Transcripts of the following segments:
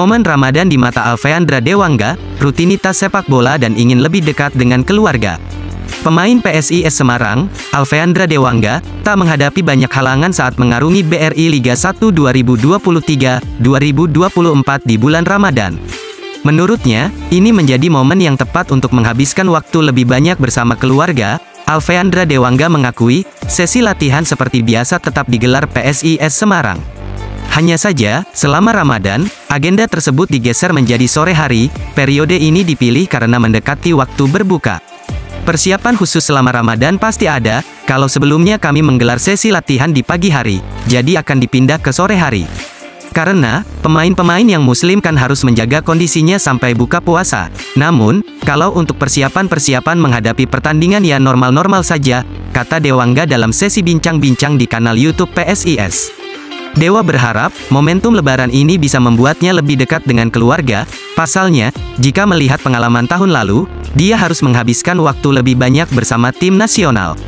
Momen Ramadan di mata Alfeandra Dewangga, rutinitas sepak bola dan ingin lebih dekat dengan keluarga. Pemain PSIS Semarang, Alfeandra Dewangga, tak menghadapi banyak halangan saat mengarungi BRI Liga 1 2023-2024 di bulan Ramadan. Menurutnya, ini menjadi momen yang tepat untuk menghabiskan waktu lebih banyak bersama keluarga. Alfeandra Dewangga mengakui, sesi latihan seperti biasa tetap digelar PSIS Semarang. Hanya saja, selama Ramadan, agenda tersebut digeser menjadi sore hari, periode ini dipilih karena mendekati waktu berbuka. Persiapan khusus selama Ramadan pasti ada, kalau sebelumnya kami menggelar sesi latihan di pagi hari, jadi akan dipindah ke sore hari. Karena, pemain-pemain yang muslim kan harus menjaga kondisinya sampai buka puasa. Namun, kalau untuk persiapan-persiapan menghadapi pertandingan ya normal-normal saja, kata Dewangga dalam sesi bincang-bincang di kanal YouTube PSIS. Dewa berharap, momentum lebaran ini bisa membuatnya lebih dekat dengan keluarga, pasalnya, jika melihat pengalaman tahun lalu, dia harus menghabiskan waktu lebih banyak bersama tim nasional.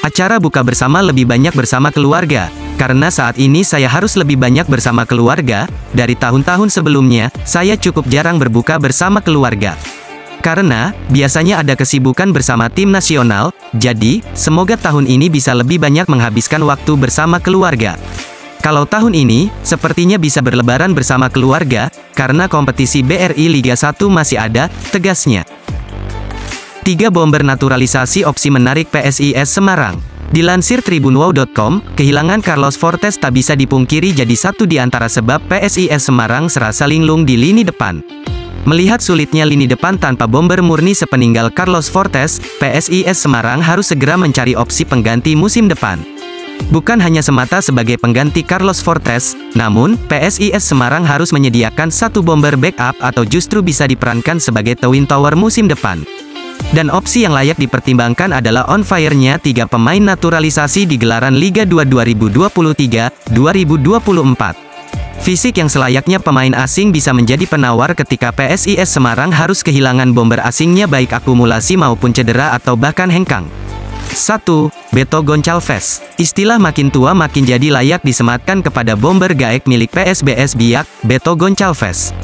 Acara buka bersama lebih banyak bersama keluarga, karena saat ini saya harus lebih banyak bersama keluarga, dari tahun-tahun sebelumnya, saya cukup jarang berbuka bersama keluarga. Karena, biasanya ada kesibukan bersama tim nasional, jadi, semoga tahun ini bisa lebih banyak menghabiskan waktu bersama keluarga. Kalau tahun ini, sepertinya bisa berlebaran bersama keluarga, karena kompetisi BRI Liga 1 masih ada, tegasnya. Tiga bomber naturalisasi opsi menarik PSIS Semarang. Dilansir tribunwow.com, kehilangan Carlos Fortes tak bisa dipungkiri jadi satu di antara sebab PSIS Semarang serasa linglung di lini depan. Melihat sulitnya lini depan tanpa bomber murni sepeninggal Carlos Fortes, PSIS Semarang harus segera mencari opsi pengganti musim depan. Bukan hanya semata sebagai pengganti Carlos Fortes, namun, PSIS Semarang harus menyediakan satu bomber backup atau justru bisa diperankan sebagai Twin Tower musim depan. Dan opsi yang layak dipertimbangkan adalah on fire-nya tiga pemain naturalisasi di gelaran Liga 2 2023-2024. Fisik yang selayaknya pemain asing bisa menjadi penawar ketika PSIS Semarang harus kehilangan bomber asingnya baik akumulasi maupun cedera atau bahkan hengkang. 1. Beto Goncalves. Istilah makin tua makin jadi layak disematkan kepada bomber gaek milik PSBS Biak, Beto Goncalves.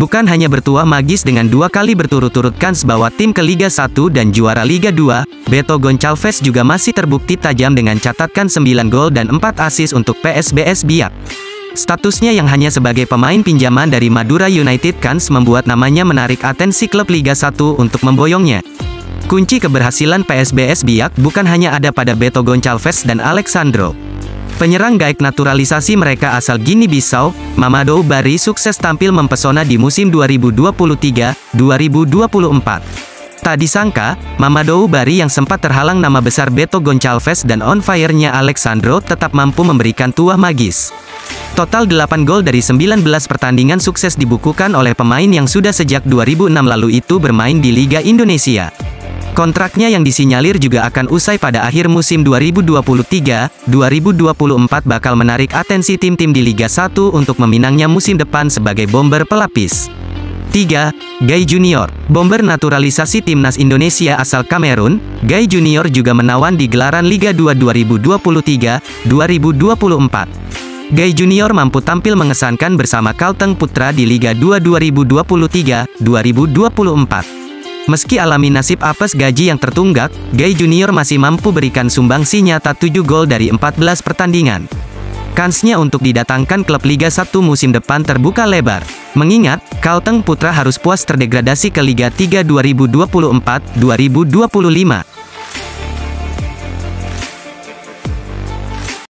Bukan hanya bertuah magis dengan dua kali berturut-turut kans bawa tim ke Liga 1 dan juara Liga 2, Beto Goncalves juga masih terbukti tajam dengan catatan 9 gol dan 4 assist untuk PSBS Biak. Statusnya yang hanya sebagai pemain pinjaman dari Madura United Kans membuat namanya menarik atensi klub Liga 1 untuk memboyongnya. Kunci keberhasilan PSBS Biak bukan hanya ada pada Beto Goncalves dan Alexandro. Penyerang gaek naturalisasi mereka asal Gini Bissau, Mamadou Bari sukses tampil mempesona di musim 2023-2024. Tak disangka, Mamadou Bari yang sempat terhalang nama besar Beto Goncalves dan on fire-nya Alexandro tetap mampu memberikan tuah magis. Total 8 gol dari 19 pertandingan sukses dibukukan oleh pemain yang sudah sejak 2006 lalu itu bermain di Liga Indonesia. Kontraknya yang disinyalir juga akan usai pada akhir musim 2023-2024 bakal menarik atensi tim-tim di Liga 1 untuk meminangnya musim depan sebagai bomber pelapis. 3. Gai Junior Bomber naturalisasi timnas Indonesia asal Kamerun, Gai Junior juga menawan di gelaran Liga 2 2023-2024. Gai Junior mampu tampil mengesankan bersama Kalteng Putra di Liga 2 2023-2024. Meski alami nasib apes gaji yang tertunggak, Gai Junior masih mampu berikan sumbangsi nyata 7 gol dari 14 pertandingan. Kansnya untuk didatangkan klub Liga 1 musim depan terbuka lebar. Mengingat, Kalteng Putra harus puas terdegradasi ke Liga 3 2024-2025.